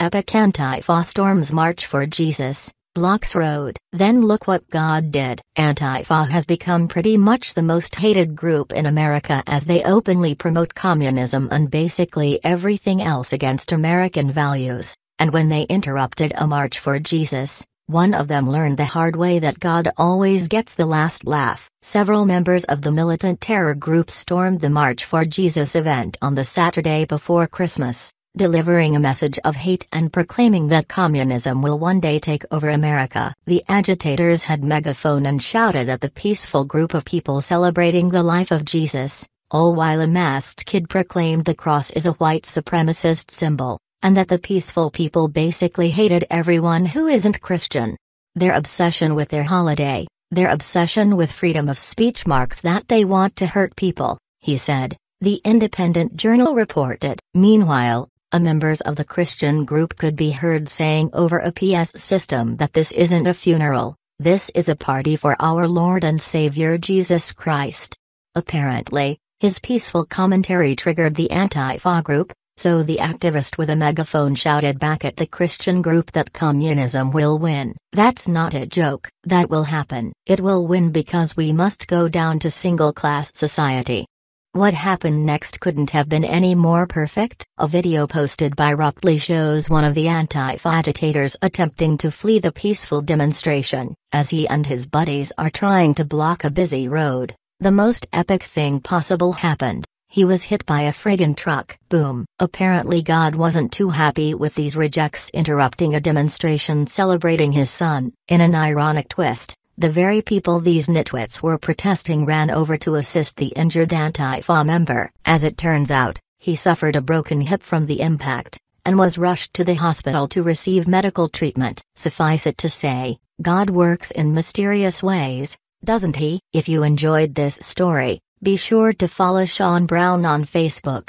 epic anti-fa storms March for Jesus, blocks road. Then look what God did. Antifa has become pretty much the most hated group in America as they openly promote communism and basically everything else against American values. And when they interrupted a march for Jesus, one of them learned the hard way that God always gets the last laugh. Several members of the militant terror group stormed the March for Jesus event on the Saturday before Christmas delivering a message of hate and proclaiming that communism will one day take over America. The agitators had megaphone and shouted at the peaceful group of people celebrating the life of Jesus, all while a masked kid proclaimed the cross is a white supremacist symbol, and that the peaceful people basically hated everyone who isn't Christian. Their obsession with their holiday, their obsession with freedom of speech marks that they want to hurt people, he said. The Independent Journal reported. Meanwhile, a members of the Christian group could be heard saying over a PS system that this isn't a funeral, this is a party for our Lord and Savior Jesus Christ. Apparently, his peaceful commentary triggered the Antifa group, so the activist with a megaphone shouted back at the Christian group that communism will win. That's not a joke, that will happen. It will win because we must go down to single class society. What happened next couldn't have been any more perfect. A video posted by Ruptly shows one of the anti-fa agitators attempting to flee the peaceful demonstration, as he and his buddies are trying to block a busy road. The most epic thing possible happened. He was hit by a friggin' truck. Boom. Apparently God wasn't too happy with these rejects interrupting a demonstration celebrating his son. In an ironic twist, the very people these nitwits were protesting ran over to assist the injured Antifa member. As it turns out, he suffered a broken hip from the impact, and was rushed to the hospital to receive medical treatment. Suffice it to say, God works in mysterious ways, doesn't he? If you enjoyed this story, be sure to follow Sean Brown on Facebook.